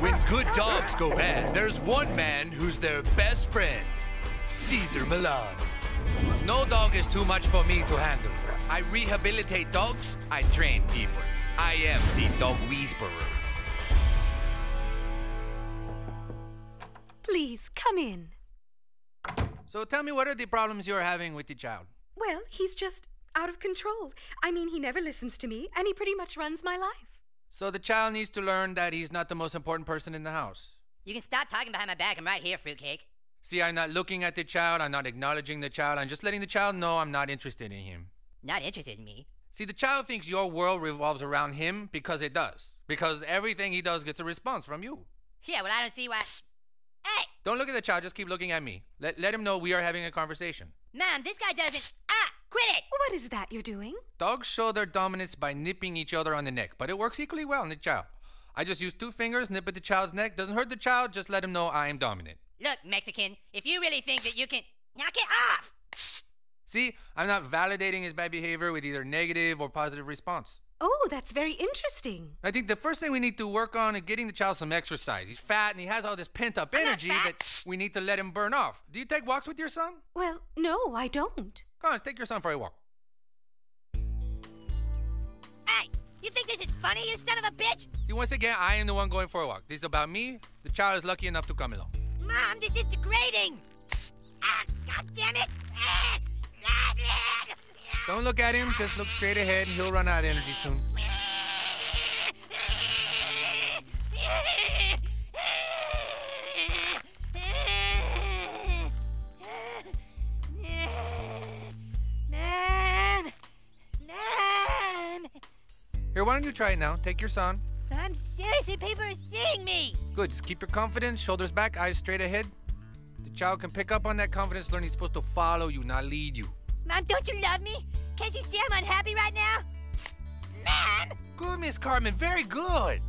When good dogs go bad, there's one man who's their best friend Cesar Millan. No dog is too much for me to handle. I rehabilitate dogs, I train people. I am the dog whisperer. Please, come in. So tell me, what are the problems you're having with the child? Well, he's just out of control. I mean, he never listens to me, and he pretty much runs my life. So the child needs to learn that he's not the most important person in the house. You can stop talking behind my back. I'm right here, fruitcake. See, I'm not looking at the child, I'm not acknowledging the child, I'm just letting the child know I'm not interested in him. Not interested in me. See, the child thinks your world revolves around him because it does. Because everything he does gets a response from you. Yeah, well, I don't see why. Hey! Don't look at the child, just keep looking at me. Let, let him know we are having a conversation. Mom, this guy doesn't. Quit it! What is that you're doing? Dogs show their dominance by nipping each other on the neck, but it works equally well in the child. I just use two fingers, nip at the child's neck. Doesn't hurt the child, just let him know I am dominant. Look, Mexican, if you really think that you can. Knock it off! See, I'm not validating his bad behavior with either negative or positive response. Oh, that's very interesting. I think the first thing we need to work on is getting the child some exercise. He's fat and he has all this pent up energy that we need to let him burn off. Do you take walks with your son? Well, no, I don't. Go on, let's take your son for a walk. Hey! You think this is funny, you son of a bitch? See, once again, I am the one going for a walk. This is about me. The child is lucky enough to come along. Mom, this is degrading! Ah, god damn it! Don't look at him, just look straight ahead and he'll run out of energy soon. Here, why don't you try it now? Take your son. I'm serious and people are seeing me! Good, just keep your confidence, shoulders back, eyes straight ahead. The child can pick up on that confidence, learn he's supposed to follow you, not lead you. Mom, don't you love me? Can't you see I'm unhappy right now? Mom! Good, Miss Cartman, very good.